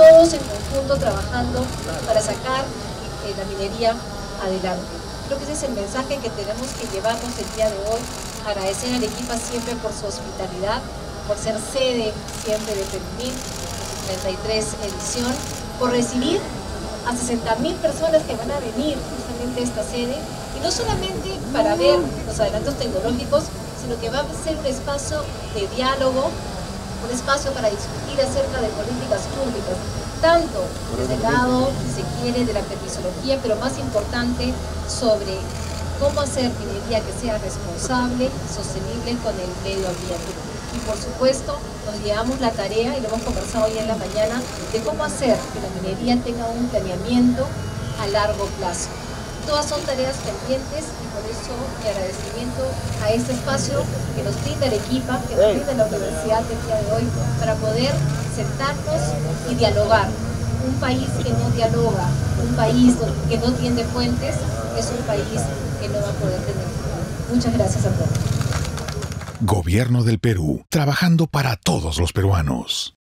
todos en conjunto trabajando para sacar eh, la minería adelante. Creo que ese es el mensaje que tenemos que llevarnos el día de hoy. Agradecer a Arequipa siempre por su hospitalidad, por ser sede siempre de Perumil, 33 edición, por recibir a 60.000 personas que van a venir justamente a esta sede, y no solamente para ver los adelantos tecnológicos, sino que va a ser un espacio de diálogo, un espacio para discutir acerca de políticas públicas, tanto desde el lado, si se quiere, de la permisología, pero más importante, sobre cómo hacer minería que sea responsable, sostenible con el medio ambiente. Y por supuesto, nos llevamos la tarea, y lo hemos conversado hoy en la mañana, de cómo hacer que la minería tenga un planeamiento a largo plazo. Todas son tareas pendientes y por eso mi agradecimiento a este espacio que nos brinda Arequipa, que nos brinda la universidad el día de hoy, para poder sentarnos y dialogar. Un país que no dialoga, un país que no tiene fuentes, es un país que no va a poder tener. Muchas gracias a todos. Gobierno del Perú, trabajando para todos los peruanos.